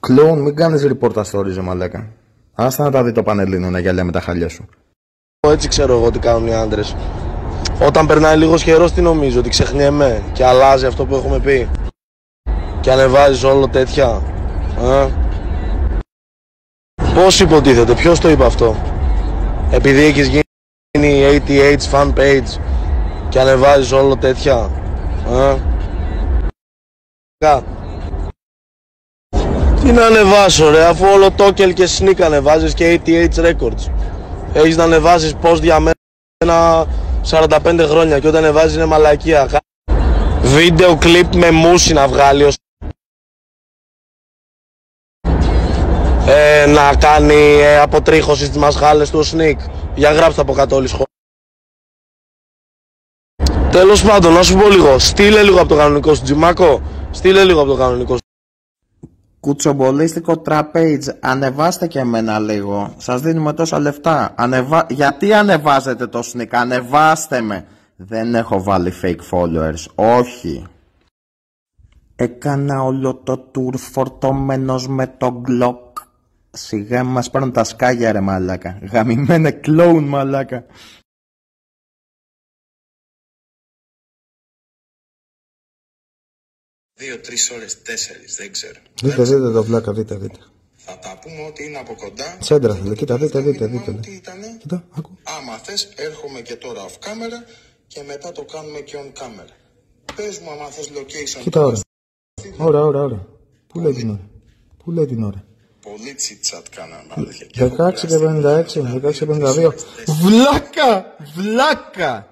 Κλόουν, μην κάνεις reporta stories, ρε μαλάκα. Άστα να τα δει το πανελλήνιο να γυαλιά με τα χαλιά σου. Έτσι ξέρω εγώ τι κάνουν οι άντρες. Όταν περνάει λίγος καιρός, τι νομίζω, ότι ξεχνιέμαι και αλλάζει αυτό που έχουμε πει; Και ανεβάζεις όλο τέτοια. Α; Πώς υποτίθεται, ποιος το είπε αυτό; Επειδή έχεις γίνει 88 fan page και ανεβάζεις όλο τέτοια. Α; Κα. Τι να ανεβάσω ρε, αφού όλο Tokel και Sneak ανεβάζεις και 88 records. Έχεις να ανεβάσεις πώς για μένα 45 χρόνια και όταν ανεβάζεις είναι μαλακία. Βίντεο κλιπ με μουσι να βγάλει ως ε, να κάνει ε, αποτρίχωση στις μασχάλες του Sneak. Για γράψτε από κάτω όλοι σχόλια. Τέλος πάντων, να σου πω λίγο. Στείλε λίγο από το κανονικό σου Τζιμάκο. Στείλε λίγο από το κανονικό σου. Κουτσομπολίστικο τραπέζ, ανεβάστε και εμένα λίγο. Σας δίνουμε τόσα λεφτά. Ανεβα... Γιατί ανεβάζετε το sneak, ανεβάστε με. Δεν έχω βάλει fake followers, όχι. Έκανα όλο το tour φορτωμένος με το Glock. Σιγά μας παίρνουν τα σκάγια ρε μαλάκα. Γαμημένε κλόουν μαλάκα. Δύο-τρει ώρες, τέσσερις, δεν ξέρω. Δείτε, δείτε το βλάκα, δείτε, δείτε. Θα τα πούμε ότι είναι από κοντά. Σέντρα θέλει, κοίτα, δείτε, δείτε, Μήνυμα δείτε. Τι ήτανε. Κοίτα, άκου. Άμα θες, έρχομαι και τώρα off camera και μετά το κάνουμε και on camera. Πες μου, άμα θες location. Κοίτα ώρα. Ώρα, ώρα, ώρα. Πού λέει την ώρα; Πού λέει την ώρα; Πολύ τσιτσάτ κάναμε, αλήθεια. Και έχω 16 και κουραστεί. 56, 16 και 52. Βλάκα! Βλάκα!